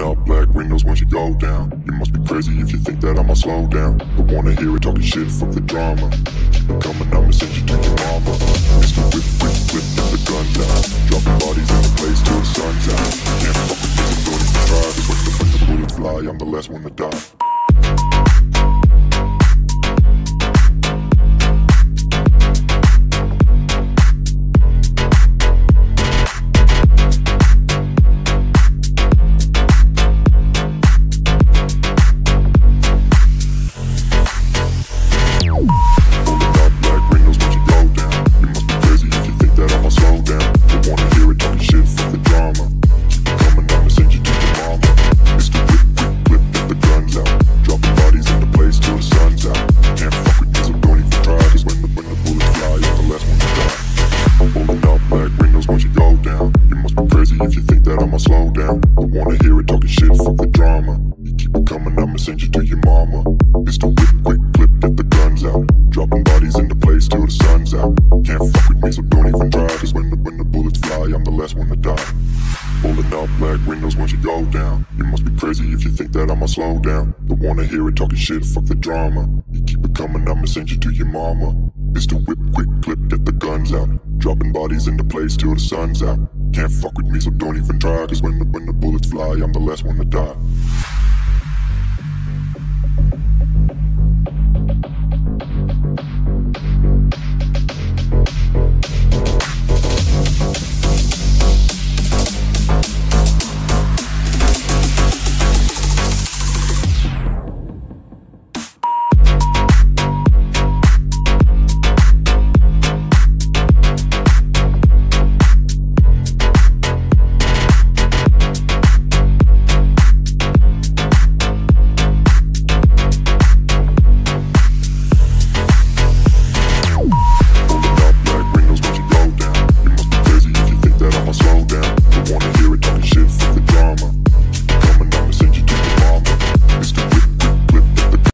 Up black windows once you go down. You must be crazy if you think that I'ma slow down. But wanna hear it talking shit, fuck the drama. Keep it coming, I'ma send you to your mama. Mr. Whip, whip, whip, get the guns out. Dropping bodies in the place till the sun's out. Can't fuck with so don't even try. The, the bullets fly, I'm the last one to die. Down. You must be crazy if you think that I'ma slow down. Don't wanna hear it talking shit, fuck the drama. You keep it coming, I'ma send you to your mama. Mr. Whip, quick clip, get the guns out. Dropping bodies in the place till the sun's out. Can't fuck with me, so don't even try. Cause when the, when the bullets fly, I'm the last one to die. Pulling up black windows once you go down. You must be crazy if you think that I'ma slow down. Don't wanna hear it talking shit, fuck the drama. You keep it coming, I'ma send you to your mama. Mr. Whip, quick Dropping bodies in the place till the sun's out. Can't fuck with me, so don't even try. Cause when the, when the bullets fly, I'm the last one to die.